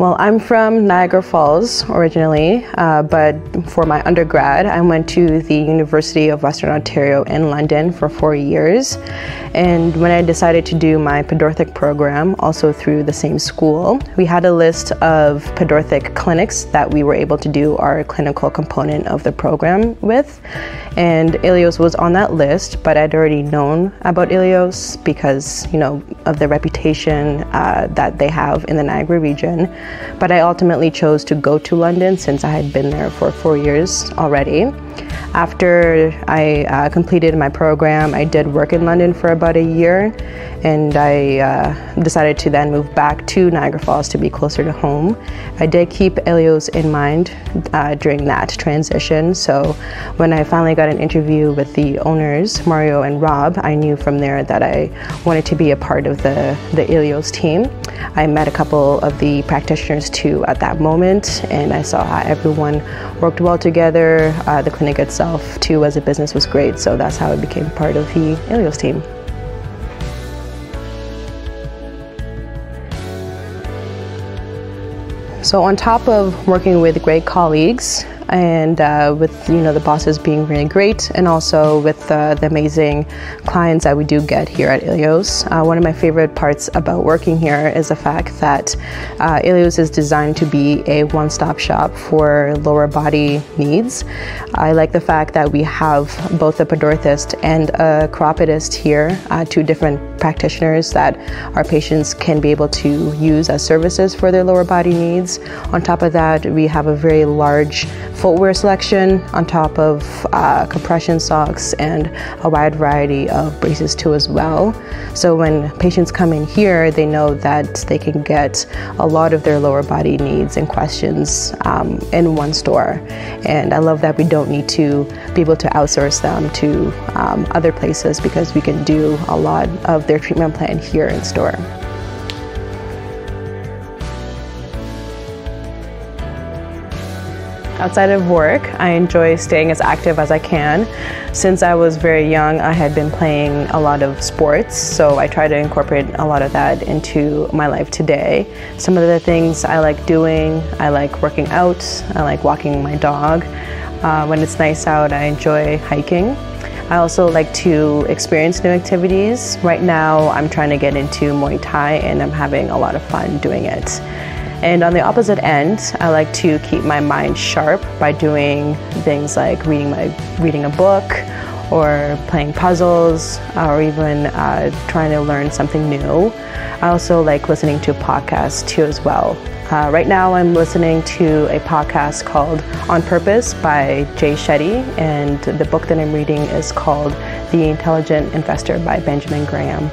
Well, I'm from Niagara Falls originally, uh, but for my undergrad, I went to the University of Western Ontario in London for four years. And when I decided to do my pedorthic program, also through the same school, we had a list of pedorthic clinics that we were able to do our clinical component of the program with. And Elios was on that list, but I'd already known about Elios because, you know, of the reputation uh, that they have in the Niagara region. But I ultimately chose to go to London since I had been there for four years already. After I uh, completed my program, I did work in London for about a year and I uh, decided to then move back to Niagara Falls to be closer to home. I did keep Elios in mind uh, during that transition, so when I finally got an interview with the owners, Mario and Rob, I knew from there that I wanted to be a part of the, the Elios team. I met a couple of the practitioners too at that moment, and I saw how everyone worked well together. Uh, the clinic itself too as a business was great, so that's how I became part of the Elios team. So on top of working with great colleagues and uh, with you know the bosses being really great and also with uh, the amazing clients that we do get here at Elios. Uh, one of my favorite parts about working here is the fact that uh, Elios is designed to be a one-stop shop for lower body needs. I like the fact that we have both a pedorthist and a chiropodist here, uh, two different practitioners that our patients can be able to use as services for their lower body needs. On top of that, we have a very large footwear selection on top of uh, compression socks and a wide variety of braces too as well. So when patients come in here, they know that they can get a lot of their lower body needs and questions um, in one store. And I love that we don't need to be able to outsource them to um, other places because we can do a lot of their treatment plan here in store. Outside of work, I enjoy staying as active as I can. Since I was very young, I had been playing a lot of sports, so I try to incorporate a lot of that into my life today. Some of the things I like doing, I like working out, I like walking my dog. Uh, when it's nice out, I enjoy hiking. I also like to experience new activities. Right now, I'm trying to get into Muay Thai and I'm having a lot of fun doing it. And on the opposite end, I like to keep my mind sharp by doing things like reading my reading a book or playing puzzles or even uh, trying to learn something new. I also like listening to podcasts too as well. Uh, right now, I'm listening to a podcast called On Purpose by Jay Shetty, and the book that I'm reading is called The Intelligent Investor by Benjamin Graham.